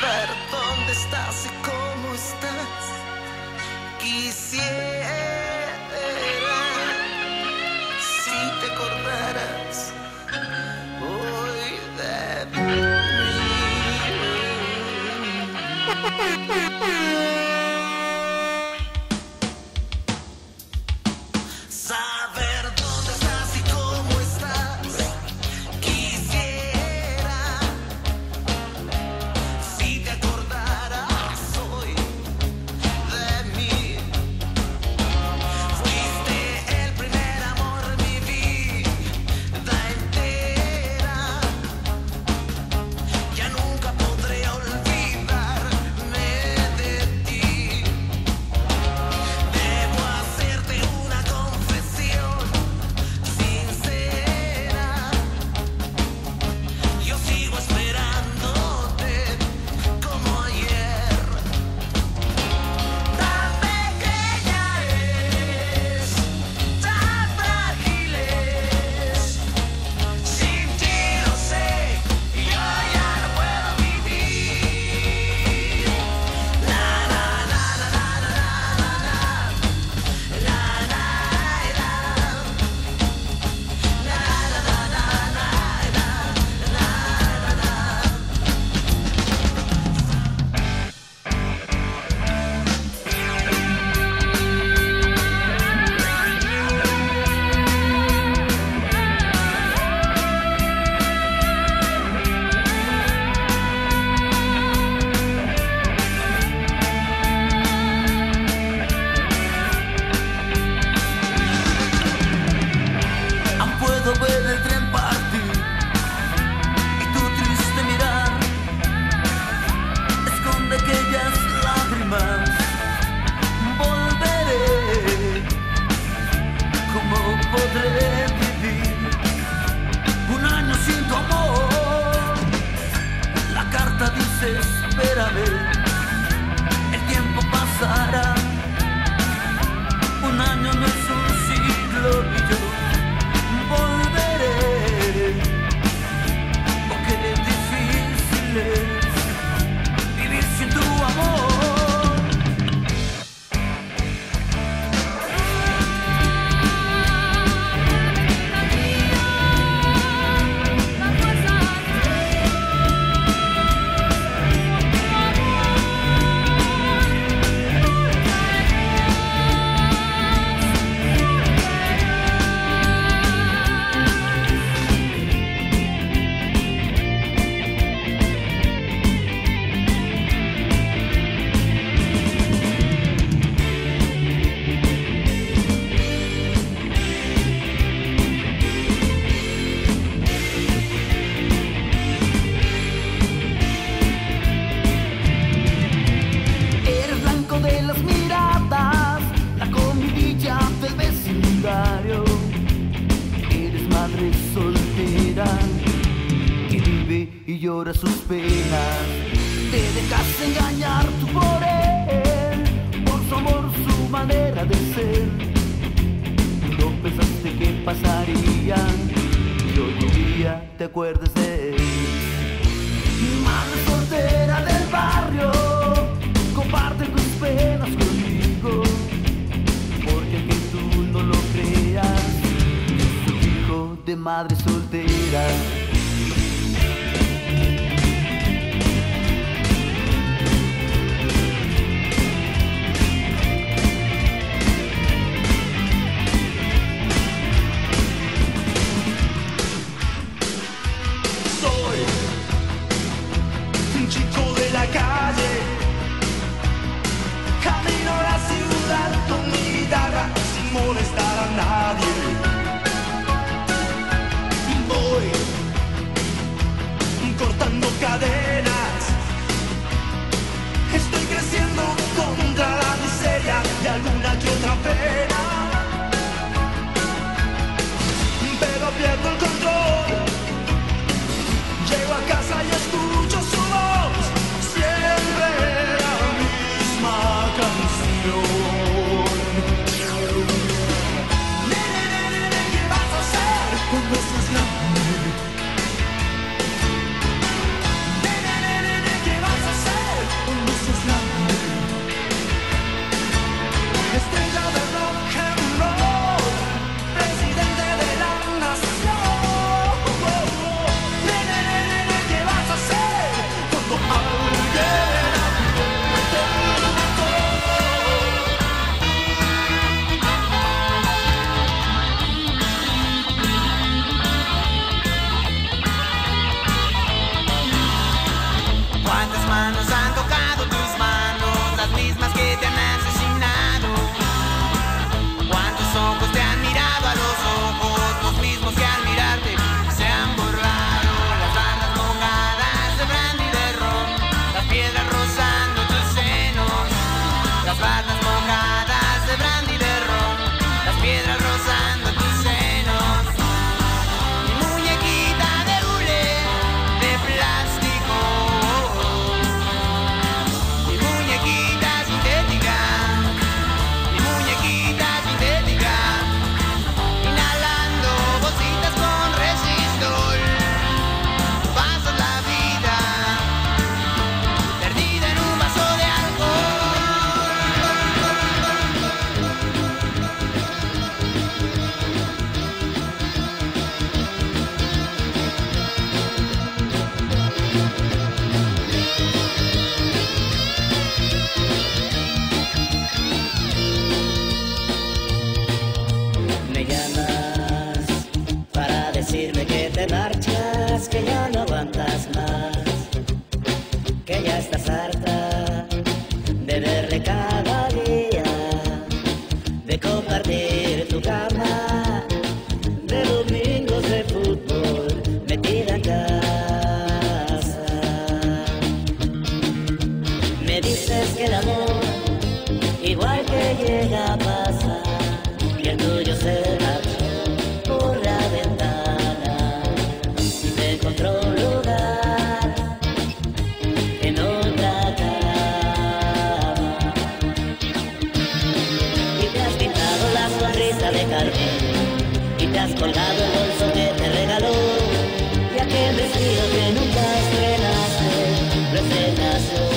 saber dónde estás y cómo estás. Quisiera si te acordaras hoy de mí. money. Te dejas engañar tú por él, por su amor, su manera de ser. No pensaste que pasaría, y hoy en día te acuerdes de él. Madre soltera del barrio, comparte tus penas conmigo, porque que tú no lo creas, es un hijo de madre soltera. Decirme que te marchas, que ya no aguantas más, que ya estás harta de verle cada día, de compartir tu cama, de domingos de fútbol metida en casa. Me dices que el amor, igual que llega lo estrenas